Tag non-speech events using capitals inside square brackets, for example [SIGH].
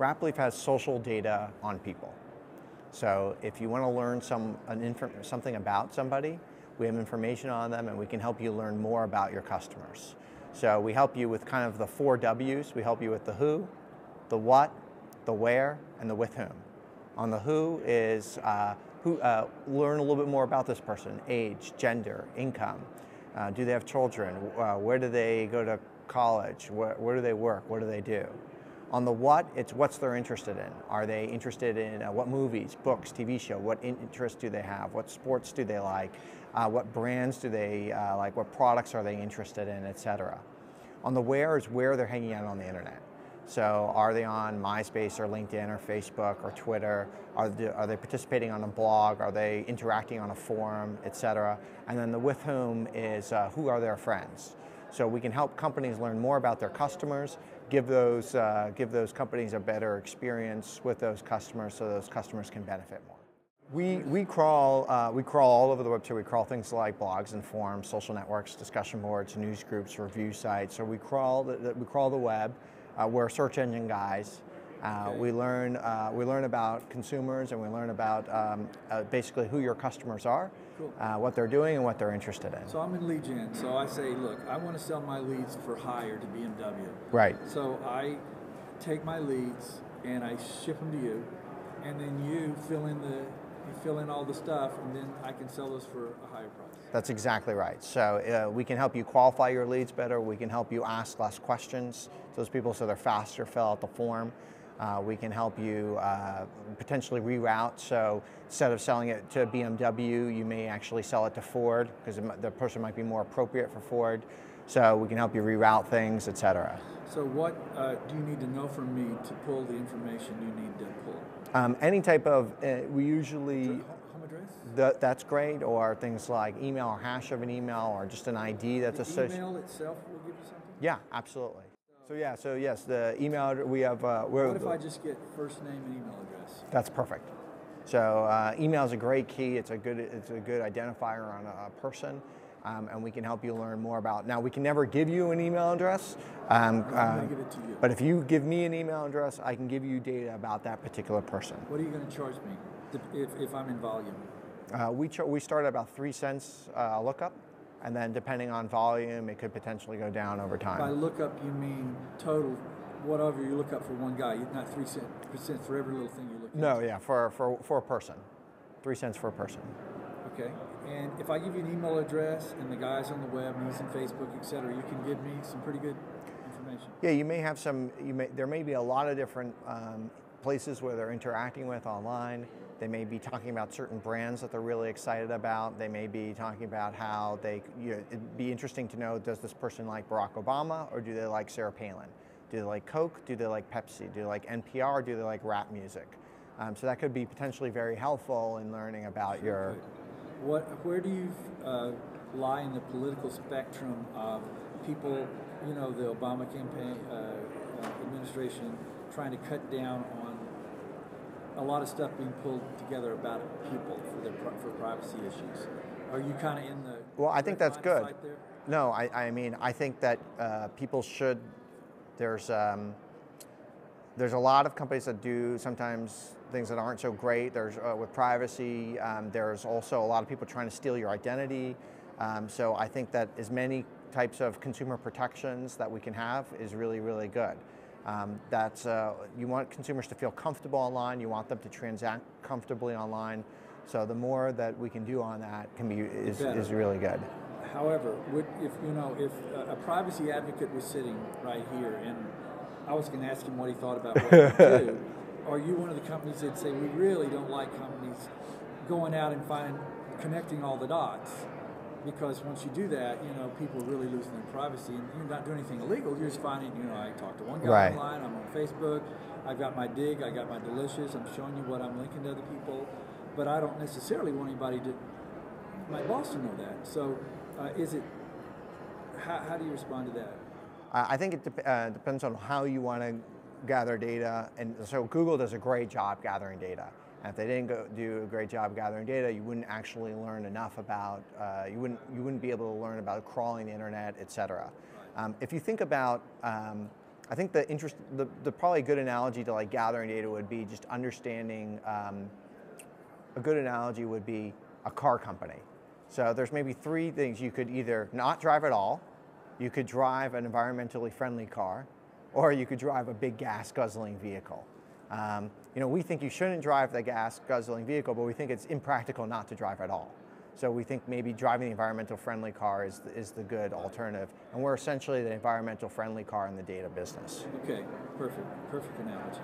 Rapleaf has social data on people. So if you want to learn some something about somebody, we have information on them and we can help you learn more about your customers. So we help you with kind of the four W's. We help you with the who, the what, the where, and the with whom. On the who is uh, who, uh, learn a little bit more about this person, age, gender, income. Uh, do they have children? Uh, where do they go to college? Where, where, do they work? What do they do? On the what, it's what's they're interested in. Are they interested in uh, what movies, books, TV show? What interests do they have? What sports do they like? Uh, what brands do they uh, like? What products are they interested in, etc. On the where is where they're hanging out on the internet. So are they on MySpace or LinkedIn or Facebook or Twitter? Are they, are they participating on a blog? Are they interacting on a forum, et cetera? And then the with whom is uh, who are their friends? So we can help companies learn more about their customers, give those, uh, give those companies a better experience with those customers so those customers can benefit more. We, we, crawl, uh, we crawl all over the web too. We crawl things like blogs and forums, social networks, discussion boards, news groups, review sites. So we crawl the, we crawl the web. Uh, we're search engine guys. Uh. We learn uh, we learn about consumers and we learn about um, uh, basically who your customers are, cool. Uh, what they're doing, and what they're interested in. So I'm in lead gen. So I say, look, I want to sell my leads for hire to BMW. Right. So I take my leads and I ship them to you, and then you fill in the you fill in all the stuff, and then I can sell those for a higher price. That's exactly right. So uh, we can help you qualify your leads better. We can help you ask less questions to those people so they're faster, fill out the form. Uh, we can help you uh, potentially reroute. So instead of selling it to BMW, you may actually sell it to Ford because the person might be more appropriate for Ford. So we can help you reroute things, etc. So what uh, do you need to know from me to pull the information you need to pull? Um, any type of, uh, we usually... home address? The, that's great, or things like email or hash of an email, or just an ID that's associated. email itself will give you something? Yeah, absolutely. So yeah, so yes, the email we have. Uh, what if I just get first name and email address? That's perfect. So uh, email is a great key. It's a good it's a good identifier on a, person, um, and we can help you learn more about. Now we can never give you an email address. Um, I'm uh, give it to you. But if you give me an email address, I can give you data about that particular person. What are you going to charge me if, if I'm in volume? Uh, we we start at about three cents uh, lookup. And then depending on volume, it could potentially go down over time. By lookup, you mean total, whatever you look up for one guy, not three percent for every little thing you look No, yeah, for, for, for a person. Three cents for a person. Okay. And if I give you an email address and the guy's on the web and in Facebook, et cetera, you can give me some pretty good information. Yeah, you may have some, you may, there may be a lot of different um, places where they're interacting with online. They may be talking about certain brands that they're really excited about. They may be talking about how they, you know, it'd be interesting to know, does this person like Barack Obama or do they like Sarah Palin? Do they like Coke? Do they like Pepsi? Do they like NPR? Do they like rap music? Um, so that could be potentially very helpful in learning about your. What, where do you uh, lie in the political spectrum of people, you know, the Obama campaign uh, uh, administration trying to cut down on a lot of stuff being pulled together about people for their for privacy issues. Are you kind of in the? Well, I think that's good. No, I, I mean I think that uh, people should. There's um, there's a lot of companies that do sometimes things that aren't so great. There's uh, with privacy. Um, there's also a lot of people trying to steal your identity. Um, so I think that as many types of consumer protections that we can have is really really good. Um, that's, uh, you want consumers to feel comfortable online, you want them to transact comfortably online. So the more that we can do on that can be is, is really good. However, would, if you know if a privacy advocate was sitting right here, and I was going to ask him what he thought about what we do, [LAUGHS] are you one of the companies that say we really don't like companies going out and finding connecting all the dots? Because once you do that, you know, people really losing their privacy, and you're not doing anything illegal. You're just finding, you know, I talked to one guy right. online. I'm on Facebook. I've got my Digg. I got my delicious. I'm showing you what I'm linking to other people, but I don't necessarily want anybody to my boss to know that. So, uh, is it? How, how do you respond to that? I think it de- uh, depends on how you want to gather data, and so Google does a great job gathering data. And if they didn't go, do a great job gathering data, you wouldn't actually learn enough about, uh, you, wouldn't, you wouldn't be able to learn about crawling the internet, et cetera. Um, if you think about um, I think the interest, the, the probably good analogy to like gathering data would be just understanding. Um, a good analogy would be a car company. So there's maybe three things you could either not drive at all, you could drive an environmentally friendly car, or you could drive a big gas guzzling vehicle. Um, you know, we think you shouldn't drive the gas guzzling vehicle, but we think it's impractical not to drive at all. So we think maybe driving the environmental friendly car is the, is the good alternative. And we're essentially the environmental friendly car in the data business. Okay, perfect, perfect analogy.